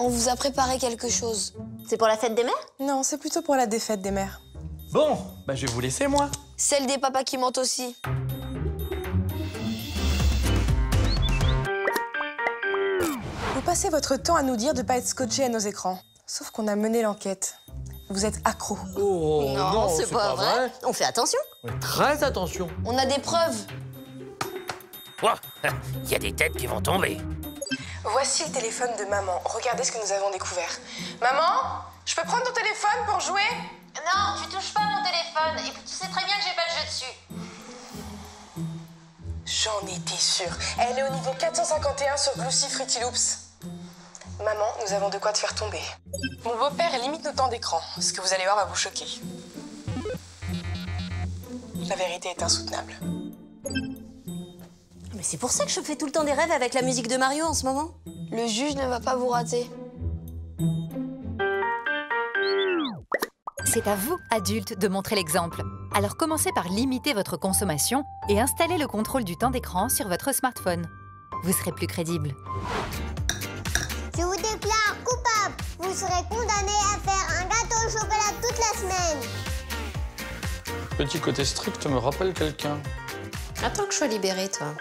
On vous a préparé quelque chose. C'est pour la fête des mères? Non, c'est plutôt pour la défaite des mères. Bon, bah je vais vous laisser, moi. Celle des papas qui mentent aussi. Vous passez votre temps à nous dire de pas être scotché à nos écrans. Sauf qu'on a mené l'enquête. Vous êtes accro. Oh Non, c'est pas, vrai. On fait attention. Mais très attention. On a des preuves. Ouah, Il y a des têtes qui vont tomber. Voici le téléphone de maman. Regardez ce que nous avons découvert. Maman, je peux prendre ton téléphone pour jouer? Non, tu touches pas mon téléphone. Et puis tu sais très bien que j'ai pas de jeu dessus. J'en étais sûre. Elle est au niveau 451 sur Lucy Fruity Loops. Maman, nous avons de quoi te faire tomber. Mon beau-père limite nos temps d'écran. Ce que vous allez voir va vous choquer. La vérité est insoutenable. Mais c'est pour ça que je fais tout le temps des rêves avec la musique de Mario en ce moment. Le juge ne va pas vous rater. C'est à vous, adultes, de montrer l'exemple. Alors commencez par limiter votre consommation et installez le contrôle du temps d'écran sur votre smartphone. Vous serez plus crédible. Je vous déclare coupable. Vous serez condamné à faire un gâteau au chocolat toute la semaine. Petit côté strict me rappelle quelqu'un. Attends que je sois libérée, toi.